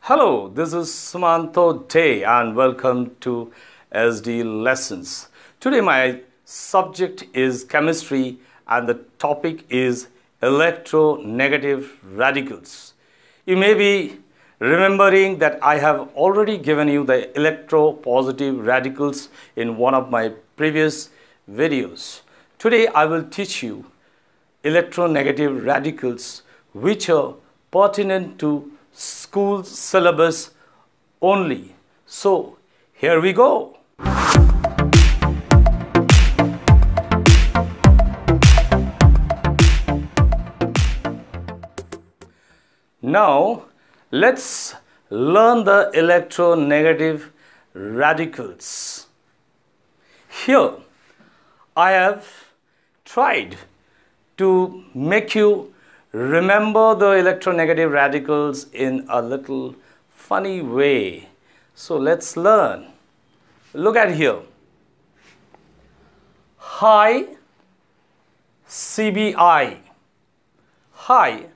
Hello, this is Sumanto Dey and welcome to SD Lessons. Today my subject is chemistry and the topic is electronegative radicals. You may be remembering that I have already given you the electropositive radicals in one of my previous videos. Today I will teach you electronegative radicals which are pertinent to school syllabus only. So here we go. Now let's learn the electronegative radicals. Here I have tried to make you remember the electronegative radicals in a little funny way. So let's learn. Look at here. High CBI. High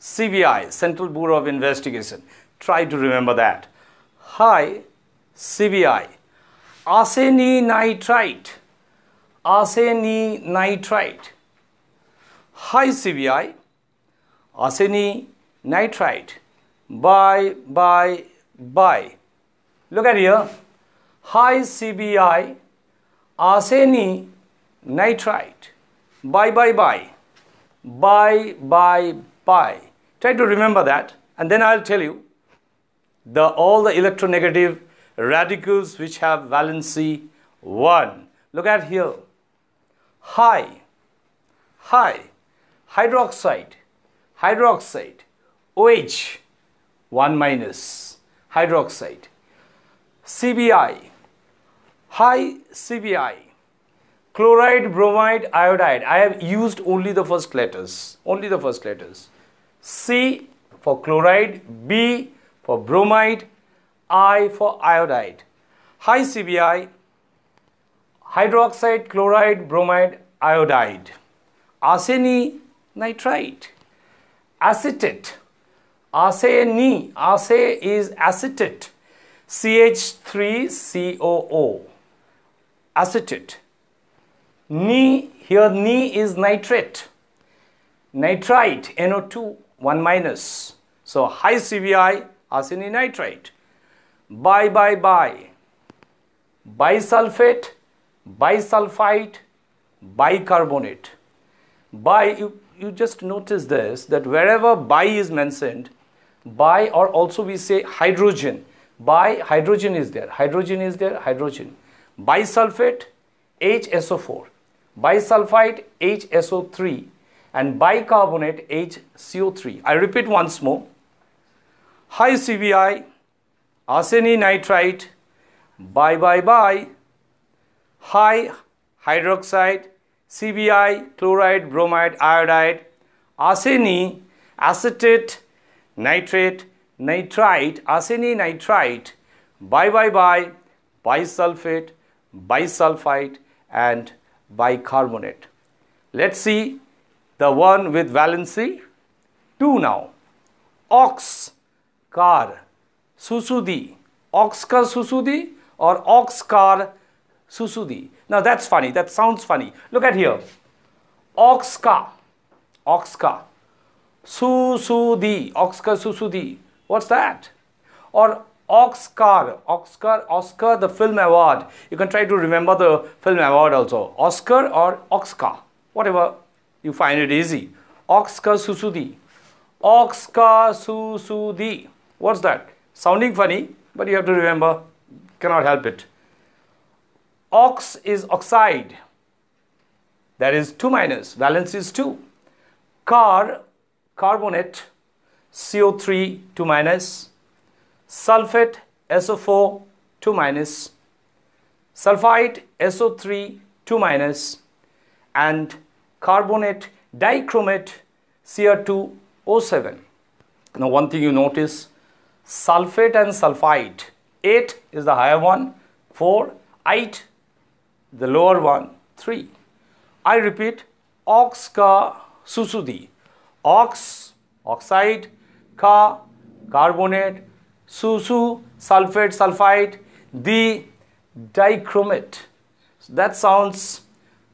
CBI, Central Bureau of Investigation. Try to remember that. High CBI. Arsenic nitrite. Arsenic nitrite. High CBI arsenic nitrite by by by look at here. High cbi arsenic nitrite by by by by by by try to remember that and then i'll tell you the all the electronegative radicals which have valency 1 look at here. High high hydroxide hydroxide OH 1 minus hydroxide. CBI high CBI chloride bromide iodide. I have used only the first letters only the first letters. C for chloride B for bromide I for iodide. High CBI hydroxide chloride bromide iodide. Arsenic nitrite acetate. Arsenic, arse is acetate. CH3COO. Acetate. Ni, here Ni is nitrate. Nitrite, NO2, 1 minus. So high CBI, arsenic nitrite. Bi, bi, bi. Bisulfate, bisulfite, bicarbonate. Bi, you you just notice this that wherever bi is mentioned, bi or also we say hydrogen, bi hydrogen is there, hydrogen is there, hydrogen. Bisulfate HSO4, bisulfite HSO3 and bicarbonate HCO3. I repeat once more. High CBI, arsenic nitrite, bi bi bi, high hydroxide CBI, chloride, bromide, iodide, arsenic, acetate, nitrate, nitrite, arsenic nitrite, bi bi bi, bisulfate, bisulfite and bicarbonate. Let's see the one with valency 2 now. Ox, car, susudi, ox car susudi or ox car susudi. Now that's funny. That sounds funny. Look at here. Oxka. Oxka. Susudi. Oxka Susudi. What's that? Or Oscar. Oscar. Oscar, the film award. You can try to remember the film award also. Oscar or Oxka. Whatever you find it easy. Oxka Susudi. Oxka Susudi. What's that? Sounding funny, but you have to remember. Cannot help it. Ox is oxide. That is 2 minus. Valence is 2. Car, carbonate, CO3 2 minus. Sulfate, SO4 2 minus. Sulfite, SO3 2 minus. And carbonate, dichromate, Cr2O7. Now one thing you notice, sulfate and sulfite, 8 is the higher one, 4, 8 the lower one 3. I repeat ox ka susudi ox oxide ka carbonate Su-Su, sulfate, sulfite, the dichromate. So that sounds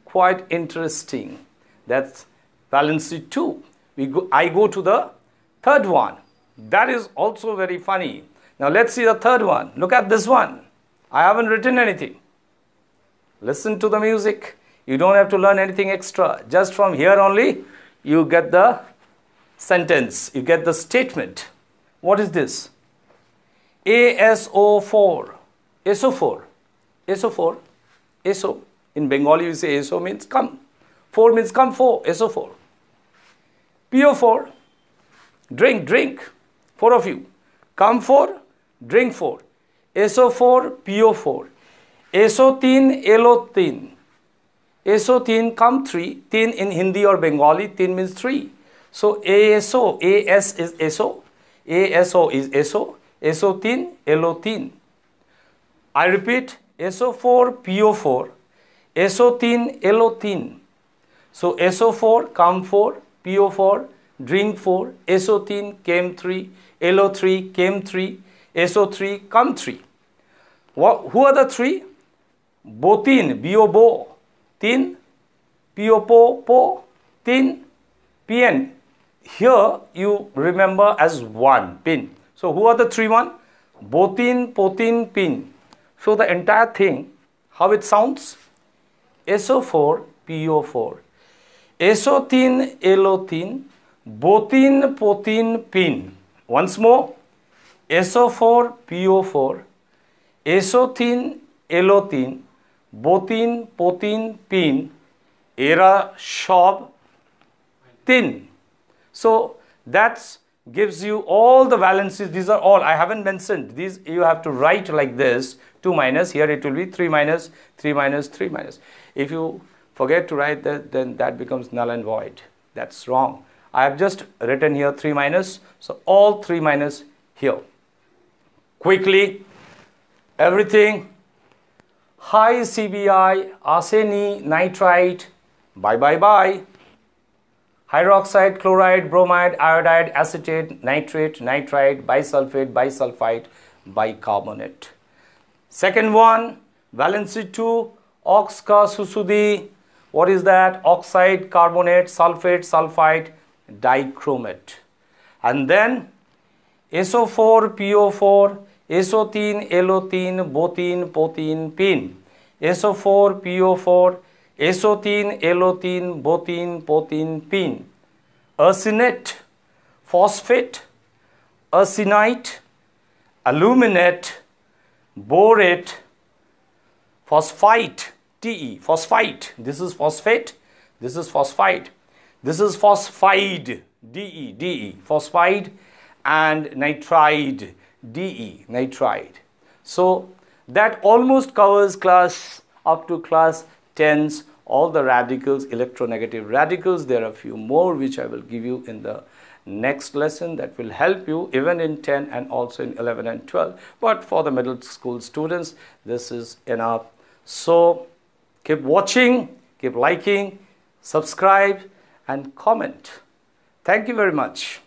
quite interesting. That's valency 2. We go, I go to the third one. That is also very funny. Now let's see the third one. Look at this one. I haven't written anything. Listen to the music. You don't have to learn anything extra. Just from here only, you get the sentence, you get the statement. What is this? ASO4. ASO4. ASO4. ASO. In Bengali, you say ASO means come. 4 means come 4. ASO4. PO4. Drink, drink. Four of you. Come 4. Drink 4. SO4, PO4. SO3, LO3. SO3 come 3. Tin in Hindi or Bengali, tin means 3. So ASO, AS is SO. ASO is SO. SO3, LO3. I repeat, SO4, PO4. SO3, LO3. So SO4, come 4. PO4, drink 4. SO3, came 3. LO3, came 3. SO3, come 3. What, who are the three? Botin, B O बो tin pn here you remember as one pin. So who are the three one? Botin potin pin. So the entire thing how it sounds? So4 po4 SO azotin alotin botin potin pin. Once more. So4 po4 SO azotin alotin বোতিন পোতিন pin এরা সব তিন so that's gives you all the valencies these are all i haven't mentioned these you have to write like this 2 minus here it will be 3 minus 3 minus 3 minus if you forget to write that then that becomes null and void that's wrong i have just written here 3 minus so all 3 minus here quickly everything high CBI, arsenic, nitrite, bye bye bye. Hydroxide, chloride, bromide, iodide, acetate, nitrate, nitrite, bisulfate, bisulfite, bicarbonate. Second one, valency 2, oxca susudi. What is that? Oxide, carbonate, sulfate, sulfite, dichromate. And then SO4, PO4, SO3, LO3, botin, potin, pin. SO4, PO4, SO3, LO3, botin, potin, pin. Arsenate, phosphate, arsenite, aluminate, borate, phosphite, Te, phosphite. This is phosphate, this is phosphite. This is phosphide, De, De, phosphide and nitride. DE, nitride. So that almost covers class up to class 10s, all the radicals, electronegative radicals. There are a few more which I will give you in the next lesson that will help you even in 10 and also in 11 and 12. But for the middle school students, this is enough. So keep watching, keep liking, subscribe and comment. Thank you very much.